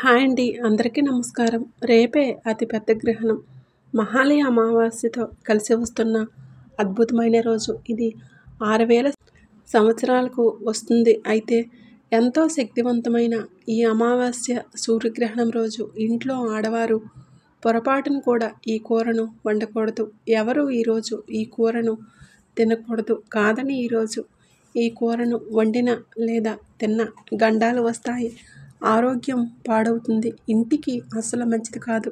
Hi అండి. అందరికీ నమస్కారం. రేపే అతిపెద్ద గ్రహణం. మహాలయ అమావాస్యతో కలిసి వస్తున్న అద్భుతమైన రోజు ఇది. ఆరు వేల సంవత్సరాలకు వస్తుంది. అయితే ఎంతో శక్తివంతమైన ఈ అమావాస్య సూర్యగ్రహణం రోజు ఇంట్లో ఆడవారు పొరపాటును కూడా ఈ కూరను వండకూడదు. ఎవరు ఈరోజు ఈ కూరను తినకూడదు. కాదని ఈరోజు ఈ కూరను వండిన లేదా తిన్న గండాలు వస్తాయి. ఆరోగ్యం పాడవుతుంది. ఇంటికి అసలు మంచిది కాదు.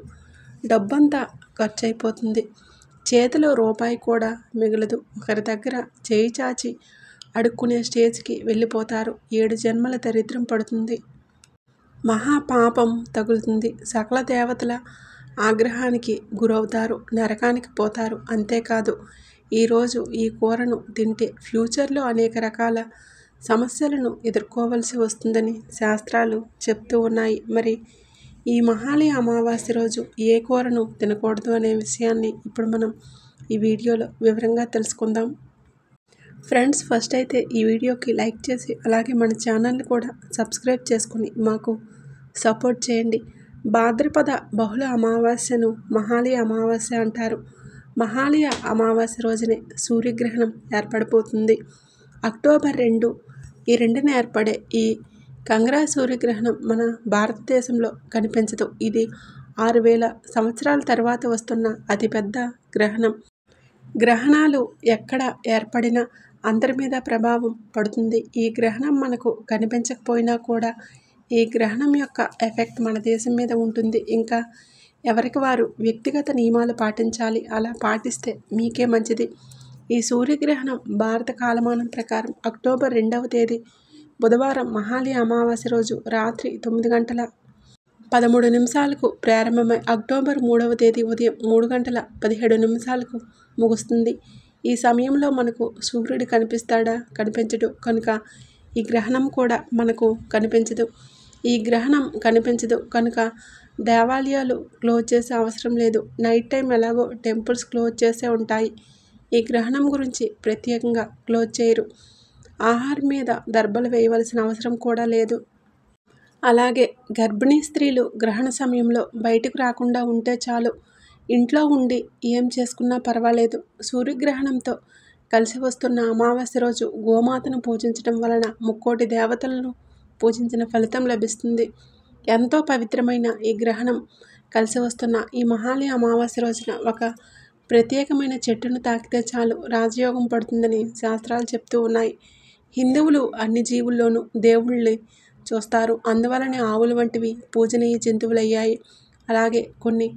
డబ్బంతా ఖర్చు అయిపోతుంది చేతిలో రూపాయి కూడా మిగలదు. ఒకరి దగ్గర చేయి చాచి అడుక్కునే స్టేజ్కి వెళ్ళిపోతారు. ఏడు జన్మల దరిద్రం పడుతుంది. మహాపాపం తగులుతుంది. సకల దేవతల ఆగ్రహానికి గురవుతారు. నరకానికి పోతారు. అంతేకాదు ఈరోజు ఈ కూరను తింటే ఫ్యూచర్లో అనేక రకాల సమస్యలను ఎదుర్కోవలసి వస్తుందని శాస్త్రాలు చెప్తూ ఉన్నాయి. మరి ఈ మహాలయ అమావాస్య రోజు ఏ కూరను తినకూడదు అనే విషయాన్ని ఇప్పుడు మనం ఈ వీడియోలో వివరంగా తెలుసుకుందాం. ఫ్రెండ్స్ ఫస్ట్ అయితే ఈ వీడియోకి లైక్ చేసి అలాగే మన ఛానల్ని కూడా సబ్స్క్రైబ్ చేసుకుని మాకు సపోర్ట్ చేయండి. భాద్రపద బహుళ అమావాస్యను మహాలయ అమావాస్య అంటారు. మహాలయ అమావాస్య రోజునే సూర్యగ్రహణం ఏర్పడిపోతుంది. అక్టోబర్ రెండు ఈ రెండున ఏర్పడే ఈ కంగ్రా సూర్యగ్రహణం మన భారతదేశంలో కనిపించదు. ఇది ఆరు వేల సంవత్సరాల తర్వాత వస్తున్న అతిపెద్ద గ్రహణం. గ్రహణాలు ఎక్కడ ఏర్పడినా అందరి మీద ప్రభావం పడుతుంది. ఈ గ్రహణం మనకు కనిపించకపోయినా కూడా ఈ గ్రహణం యొక్క ఎఫెక్ట్ మన దేశం మీద ఉంటుంది. ఇంకా ఎవరికి వారు వ్యక్తిగత నియమాలు పాటించాలి? అలా పాటిస్తే మీకే మంచిది. ఈ సూర్యగ్రహణం భారత కాలమానం ప్రకారం అక్టోబర్ రెండవ తేదీ బుధవారం మహాలి అమావాస్య రోజు రాత్రి తొమ్మిది గంటల పదమూడు నిమిషాలకు ప్రారంభమై అక్టోబర్ మూడవ తేదీ ఉదయం మూడు గంటల పదిహేడు నిమిషాలకు ముగుస్తుంది. ఈ సమయంలో మనకు సూర్యుడు కనిపిస్తాడా? కనిపించడు కనుక ఈ గ్రహణం కూడా మనకు కనిపించదు. ఈ గ్రహణం కనిపించదు. కనుక దేవాలయాలు క్లోజ్ చేసే అవసరం లేదు. నైట్ టైం ఎలాగో టెంపుల్స్ క్లోజ్ చేసే ఉంటాయి. ఈ గ్రహణం గురించి ప్రత్యేకంగా క్లోజ్ చేయరు. ఆహారం మీద దర్బలు వేయవలసిన అవసరం కూడా లేదు. అలాగే గర్భిణీ స్త్రీలు గ్రహణ సమయంలో బయటకు రాకుండా ఉంటే చాలు. ఇంట్లో ఉండి ఏం చేసుకున్నా పర్వాలేదు. సూర్యగ్రహణంతో కలిసి వస్తున్న అమావాస్య రోజు గోమాతను పూజించడం వలన ముక్కోటి దేవతలను పూజించిన ఫలితం లభిస్తుంది. ఎంతో పవిత్రమైన ఈ గ్రహణం కలిసి వస్తున్న ఈ మహాలి అమావాస్య రోజున ఒక ప్రత్యేకమైన చెట్టును తాకితే చాలు. రాజయోగం పడుతుందని శాస్త్రాలు చెప్తూ ఉన్నాయి. హిందువులు అన్ని జీవుల్లోనూ దేవుళ్ళని చూస్తారు. అందువలనే ఆవులు వంటివి పూజనీయ జంతువులయ్యాయి. అలాగే కొన్ని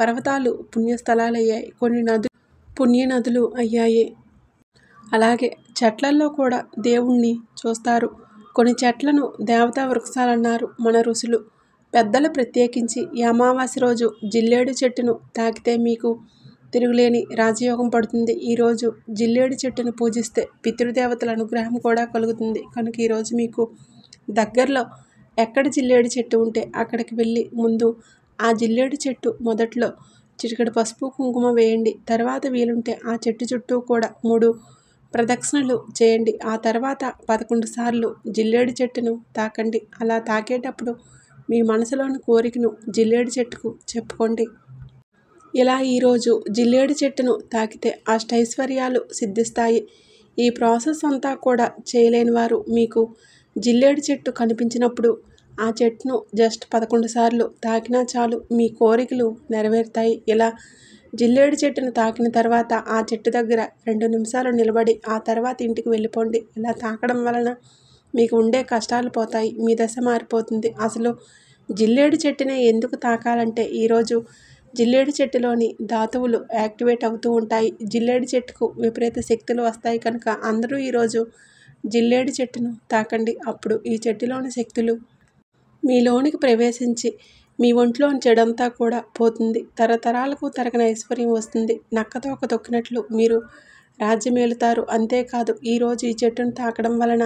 పర్వతాలు పుణ్యస్థలాలయ్యాయి. కొన్ని నదులు పుణ్య నదులు అయ్యాయి. అలాగే చెట్లల్లో కూడా దేవుణ్ణి చూస్తారు. కొన్ని చెట్లను దేవతా వృక్షాలన్నారు మన ఋషులు. పెద్దలు ప్రత్యేకించి ఈ అమావాస్య రోజు జిల్లేడు చెట్టును తాకితే మీకు తిరుగులేని రాజయోగం పడుతుంది. ఈరోజు జిల్లేడు చెట్టును పూజిస్తే పితృదేవతల అనుగ్రహం కూడా కలుగుతుంది. కనుక ఈరోజు మీకు దగ్గరలో ఎక్కడ జిల్లేడు చెట్టు ఉంటే అక్కడికి వెళ్ళి ముందు ఆ జిల్లేడు చెట్టు మొదట్లో చిటికడి పసుపు కుంకుమ వేయండి. తర్వాత వీలుంటే ఆ చెట్టు చుట్టూ కూడా మూడు ప్రదక్షిణలు చేయండి. ఆ తర్వాత పదకొండు సార్లు జిల్లేడు చెట్టును తాకండి. అలా తాకేటప్పుడు మీ మనసులోని కోరికను జిల్లేడు చెట్టుకు చెప్పుకోండి. ఇలా ఈరోజు జిల్లేడు చెట్టును తాకితే అష్టైశ్వర్యాలు సిద్ధిస్తాయి. ఈ ప్రాసెస్ అంతా కూడా చేయలేని వారు మీకు జిల్లేడు చెట్టు కనిపించినప్పుడు ఆ చెట్టును జస్ట్ పదకొండు సార్లు తాకినా చాలు మీ కోరికలు నెరవేరుతాయి. ఇలా జిల్లేడు చెట్టును తాకిన తర్వాత ఆ చెట్టు దగ్గర రెండు నిమిషాలు నిలబడి ఆ తర్వాత ఇంటికి వెళ్ళిపోండి. ఇలా తాకడం వలన మీకు ఉండే కష్టాలు పోతాయి. మీ దశ మారిపోతుంది. అసలు జిల్లేడు చెట్టునే ఎందుకు తాకాలంటే ఈరోజు జిల్లేడు చెట్టులోని ధాతువులు యాక్టివేట్ అవుతూ ఉంటాయి. జిల్లేడు చెట్టుకు విపరీత శక్తులు వస్తాయి కనుక అందరూ ఈరోజు జిల్లేడు చెట్టును తాకండి. అప్పుడు ఈ చెట్టులోని శక్తులు మీలోనికి ప్రవేశించి మీ ఒంట్లోని చెడంతా కూడా పోతుంది. తరతరాలకు తరగని ఐశ్వర్యం వస్తుంది. నక్కతోక తొక్కినట్లు మీరు రాజ్యమేలుతారు అంతేకాదు ఈరోజు ఈ చెట్టును తాకడం వలన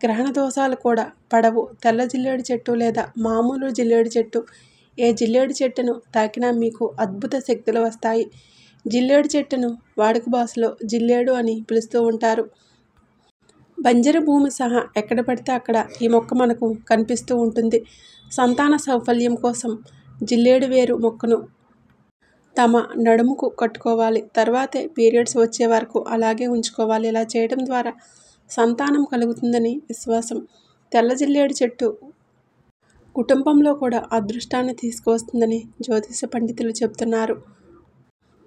గ్రహణ దోషాలు కూడా పడవు. తెల్ల జిల్లేడు చెట్టు లేదా మామూలు జిల్లేడు చెట్టు ఏ జిల్లేడు చెట్టును తాకినా మీకు అద్భుత శక్తులు వస్తాయి. జిల్లేడు చెట్టును వాడుక భాషలో జిల్లేడు అని పిలుస్తూ ఉంటారు. బంజరు భూమి సహా ఎక్కడ పడితే అక్కడ ఈ మొక్క మనకు కనిపిస్తూ ఉంటుంది. సంతాన సౌఫల్యం కోసం జిల్లేడు వేరు మొక్కను తమ నడుముకు కట్టుకోవాలి. తర్వాతే పీరియడ్స్ వచ్చే వరకు అలాగే ఉంచుకోవాలి. ఇలా చేయడం ద్వారా సంతానం కలుగుతుందని విశ్వాసం. తెల్ల జిల్లేడు చెట్టు కుటుంబంలో కూడా అదృష్టాన్ని తీసుకువస్తుందని జ్యోతిష పండితులు చెబుతున్నారు.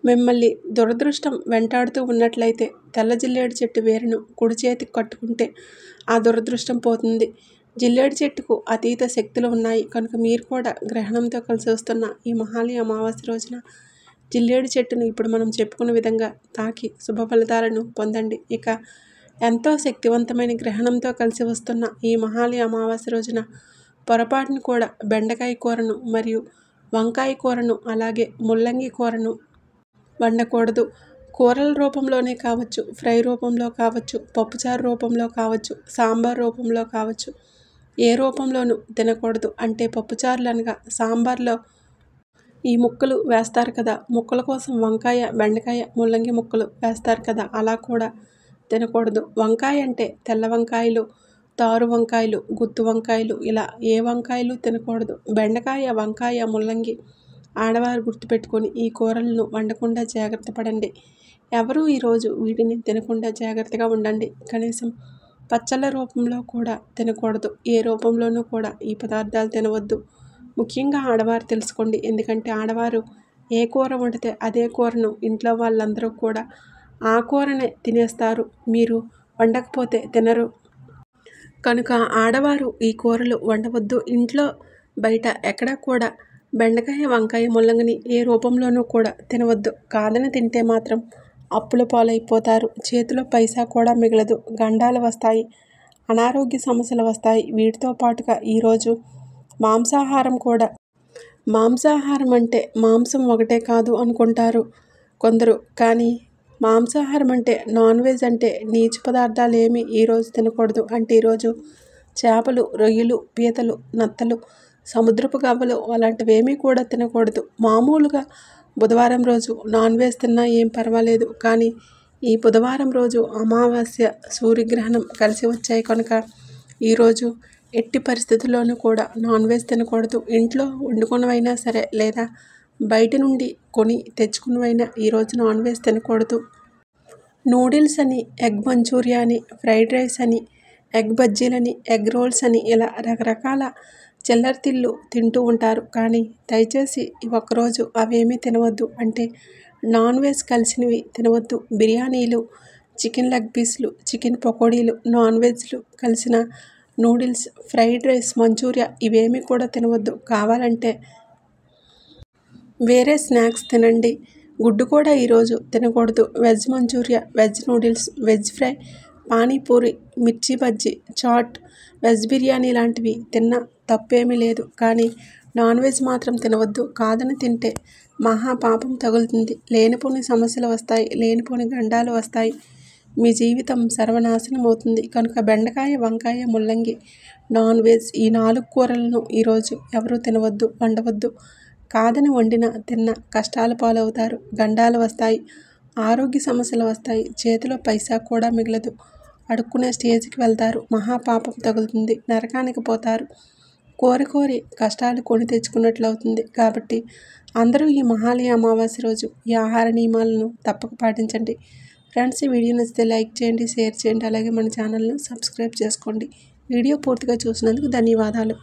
మిమ్మల్ని దురదృష్టం వెంటాడుతూ ఉన్నట్లయితే తెల్ల జిల్లేడు చెట్టు వేరును కుడి చేతికి కట్టుకుంటే ఆ దురదృష్టం పోతుంది. జిల్లేడు చెట్టుకు అతీత శక్తులు ఉన్నాయి. కనుక మీరు కూడా గ్రహణంతో కలిసి వస్తున్న ఈ మహాలి అమావాస్య రోజున జిల్లేడు చెట్టును ఇప్పుడు మనం చెప్పుకున్న విధంగా తాకి శుభ ఫలితాలను పొందండి. ఇక ఎంతో శక్తివంతమైన గ్రహణంతో కలిసి వస్తున్న ఈ మహాలి అమావాస్య రోజున పొరపాటును కూడా బెండకాయ కూరను మరియు వంకాయ కూరను అలాగే ముల్లంగి కూరను వండకూడదు. కూరల రూపంలోనే కావచ్చు ఫ్రై రూపంలో కావచ్చు పప్పుచారు రూపంలో కావచ్చు సాంబార్ రూపంలో కావచ్చు. ఏ రూపంలోనూ తినకూడదు. అంటే పప్పుచారులు అనగా సాంబార్లో ఈ ముక్కలు వేస్తారు కదా. ముక్కల కోసం వంకాయ బెండకాయ ముల్లంగి ముక్కలు వేస్తారు కదా. అలా కూడా తినకూడదు. వంకాయ అంటే తెల్ల వంకాయలు తారు వంకాయలు గుత్తు వంకాయలు ఇలా ఏ వంకాయలు తినకూడదు. బెండకాయ వంకాయ ముల్లంగి ఆడవారు గుర్తుపెట్టుకొని ఈ కూరలను వండకుండా జాగ్రత్త పడండి. ఎవరు ఈరోజు వీటిని తినకుండా జాగ్రత్తగా ఉండండి. కనీసం పచ్చళ్ళ రూపంలో కూడా తినకూడదు. ఏ రూపంలోనూ కూడా ఈ పదార్థాలు తినవద్దు. ముఖ్యంగా ఆడవారు తెలుసుకోండి. ఎందుకంటే ఆడవారు ఏ కూర వండితే అదే కూరను ఇంట్లో వాళ్ళందరూ కూడా ఆ కూరనే తినేస్తారు. మీరు వండకపోతే తినరు. కనుక ఆడవారు ఈ కూరలు వండవద్దు. ఇంట్లో బయట ఎక్కడా కూడా బెండకాయ వంకాయ ముల్లంగిని ఏ రూపంలోనూ కూడా తినవద్దు. కాదని తింటే మాత్రం అప్పుల పాలైపోతారు. చేతిలో పైసా కూడా మిగలదు. గండాలు వస్తాయి. అనారోగ్య సమస్యలు వస్తాయి. వీటితో పాటుగా ఈరోజు మాంసాహారం కూడా. మాంసాహారం అంటే మాంసం ఒకటే కాదు అనుకుంటారు కొందరు. కానీ మాంసాహారం అంటే నాన్ వెజ్ అంటే నీచు పదార్థాలు ఏమి ఈరోజు తినకూడదు అంటే ఈరోజు చేపలు రొయ్యలు పీతలు నత్తలు సముద్రపు గవ్వలు అలాంటివి ఏమీ కూడా తినకూడదు. మామూలుగా బుధవారం రోజు నాన్ వెజ్ తిన్నా ఏం పర్వాలేదు. కానీ ఈ బుధవారం రోజు అమావాస్య సూర్యగ్రహణం కలిసి వచ్చాయి కనుక ఈరోజు ఎట్టి పరిస్థితుల్లోనూ కూడా నాన్ వెజ్ తినకూడదు. ఇంట్లో వండుకున్నవైనా సరే లేదా బయట నుండి కొని తెచ్చుకున్నవైనా ఈరోజు నాన్ వెజ్ తినకూడదు. నూడిల్స్ అని ఎగ్ మంచూరియా అని ఫ్రైడ్ రైస్ అని ఎగ్ బజ్జీలని ఎగ్ రోల్స్ అని ఇలా రకరకాల చిల్లర తిళ్ళు తింటూ ఉంటారు. కానీ దయచేసి ఈ ఒక్కరోజు అవేమీ తినవద్దు. అంటే నాన్ వెజ్ కలిసినవి తినవద్దు. బిర్యానీలు చికెన్ లెగ్ పీస్లు చికెన్ పకోడీలు నాన్ వెజ్లు కలిసిన నూడిల్స్ ఫ్రైడ్ రైస్ మంచూరియా ఇవేమీ కూడా తినవద్దు. కావాలంటే వేరే స్నాక్స్ తినండి. గుడ్డు కూడా ఈరోజు తినకూడదు. Veg manchuria veg noodles veg fry panipuri mirchi bajji chaat veg biryani లాంటివి తిన్న తప్పేమీ లేదు. కానీ నాన్ వెజ్ మాత్రం తినవద్దు. కాదని తింటే మహా పాపం తగులుతుంది. లేనిపోని సమస్యలు వస్తాయి. లేనిపోని గండాలు వస్తాయి. మీ జీవితం సర్వనాశనం అవుతుంది. కనుక బెండకాయ వంకాయ ముల్లంగి నాన్ వెజ్ ఈ నాలుగు కూరలను ఈరోజు ఎవరూ తినవద్దు వండవద్దు. కాదని వండిన తిన్న కష్టాల పాలవుతారు. గండాలు వస్తాయి. ఆరోగ్య సమస్యలు వస్తాయి. చేతిలో పైసా కూడా మిగలదు. అడుక్కునే స్టేజ్కి వెళ్తారు. మహాపాపం తగులుతుంది. నరకానికి పోతారు. కోరి కోరి కష్టాలు కొని తెచ్చుకున్నట్లు అవుతుంది కాబట్టి అందరూ ఈ మహాలయ అమావాస్య రోజు ఈ ఆహార నియమాలను తప్పక పాటించండి. ఫ్రెండ్స్ ఈ వీడియో నచ్చితే లైక్ చేయండి షేర్ చేయండి. అలాగే మన ఛానల్ను సబ్స్క్రైబ్ చేసుకోండి. వీడియో పూర్తిగా చూసినందుకు ధన్యవాదాలు.